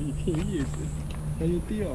一片叶子，还有掉。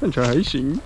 看起来还行。